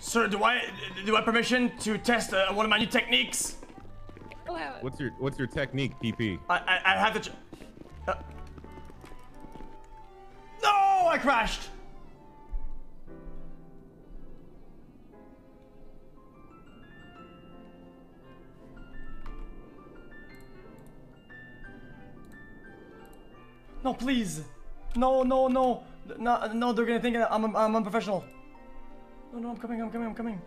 Sir, do I do I have permission to test uh, one of my new techniques? What's your What's your technique, PP? I I, I have to. Ch- uh. No, I crashed. No, please. No, no, no. No, no, they're gonna think I'm, I'm unprofessional. No, no, I'm coming, I'm coming, I'm coming.